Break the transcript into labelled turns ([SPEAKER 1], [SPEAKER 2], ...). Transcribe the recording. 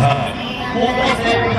[SPEAKER 1] 高校生